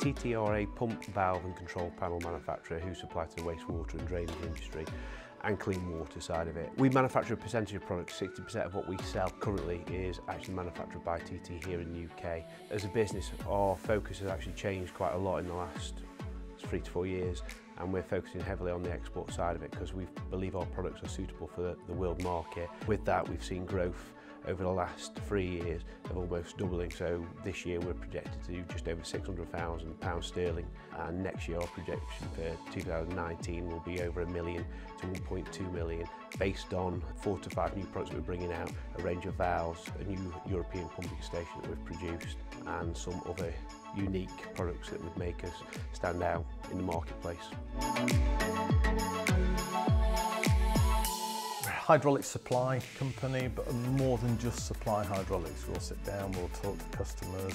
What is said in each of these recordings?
TT are a pump, valve and control panel manufacturer who supply to the wastewater and drainage industry and clean water side of it. We manufacture a percentage of products, 60% of what we sell currently is actually manufactured by TT here in the UK. As a business, our focus has actually changed quite a lot in the last three to four years and we're focusing heavily on the export side of it because we believe our products are suitable for the, the world market. With that, we've seen growth over the last three years of almost doubling. So this year we're projected to do just over £600,000 sterling and next year our projection for 2019 will be over a million to 1.2 million based on four to five new products we're bringing out, a range of valves, a new European pumping station that we've produced and some other unique products that would make us stand out in the marketplace. hydraulic supply company, but more than just supply hydraulics. We'll sit down, we'll talk to customers,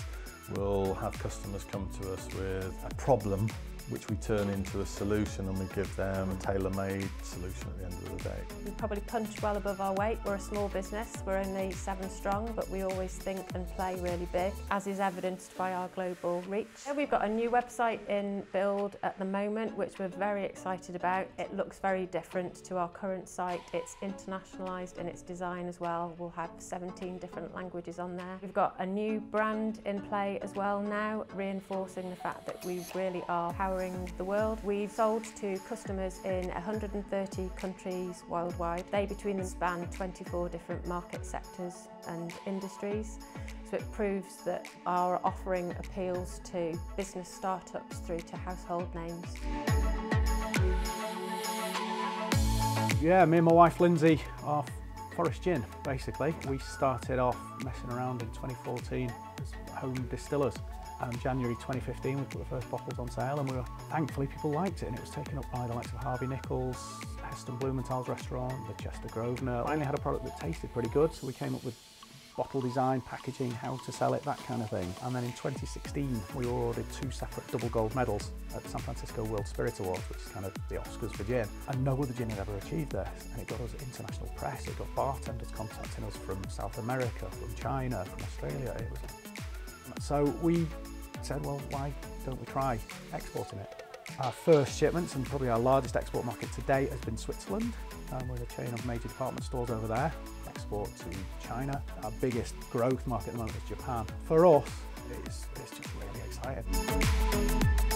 we'll have customers come to us with a problem which we turn into a solution and we give them a tailor-made solution at the end of the day. We probably punch well above our weight. We're a small business, we're only seven strong, but we always think and play really big, as is evidenced by our global reach. We've got a new website in build at the moment, which we're very excited about. It looks very different to our current site. It's internationalised in its design as well. We'll have 17 different languages on there. We've got a new brand in play as well now, reinforcing the fact that we really are power the world. We've sold to customers in 130 countries worldwide. They between them span 24 different market sectors and industries. So it proves that our offering appeals to business startups through to household names. Yeah, me and my wife Lindsay are Forest Gin, basically. We started off messing around in 2014 as home distillers and January 2015 we put the first bottles on sale and we were thankfully people liked it and it was taken up by the likes of Harvey Nichols, Heston Blumenthal's restaurant, the Chester Grosvenor. Finally had a product that tasted pretty good so we came up with bottle design, packaging, how to sell it, that kind of thing. And then in 2016, we awarded two separate double gold medals at the San Francisco World Spirit Awards, which is kind of the Oscars for gin. And no other gin had ever achieved this. And it got us international press. It got bartenders contacting us from South America, from China, from Australia. It was so we said, well, why don't we try exporting it? Our first shipments and probably our largest export market to date has been Switzerland. Um, with a chain of major department stores over there. Export to China. Our biggest growth market at the moment is Japan. For us, it's, it's just really exciting.